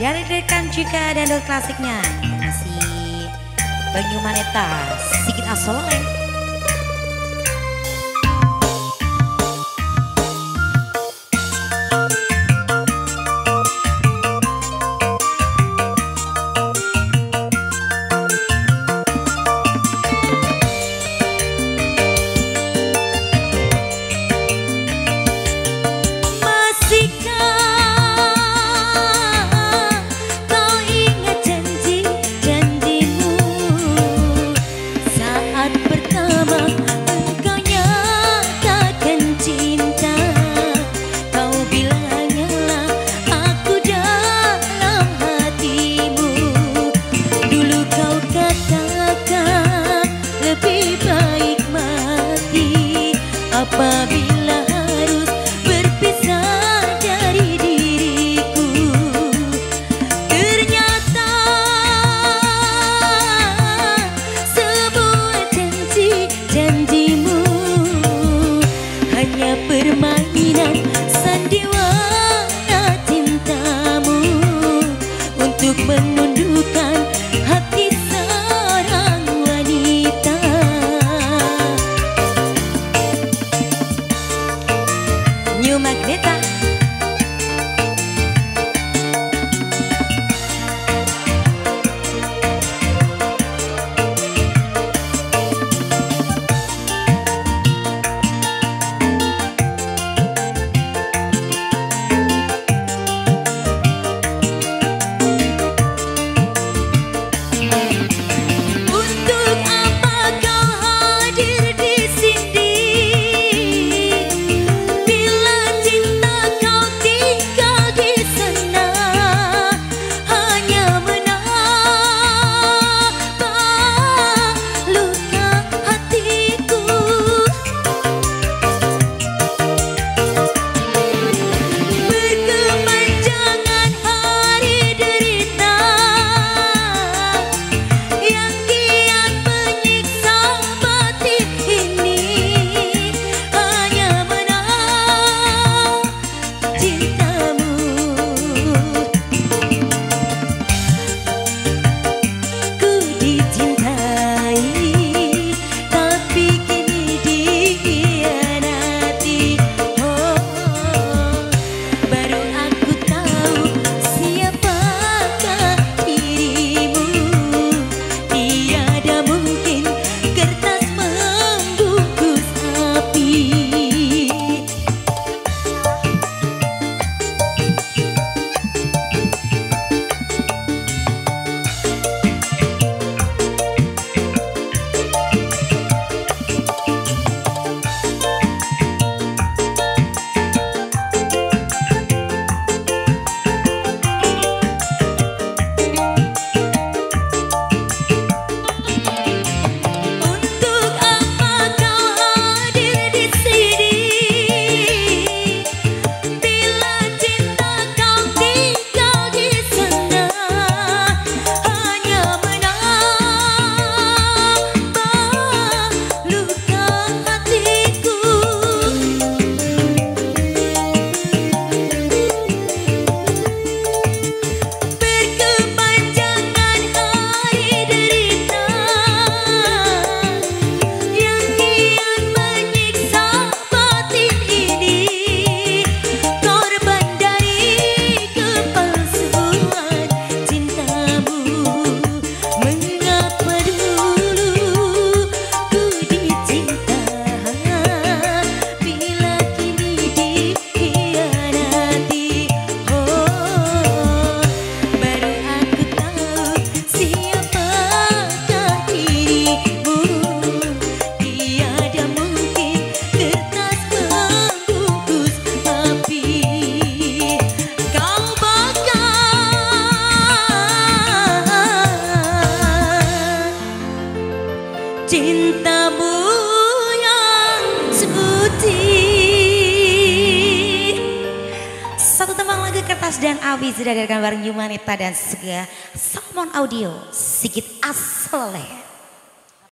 Dari dekan juga dan klasiknya. Masih Bagi Maneta Sikit Asoleh cintamu yang suci Satu tembang lagu kertas dan Abi sudah direkam bareng Yumanita dan Sega Salmon Audio. Sigit Asoleh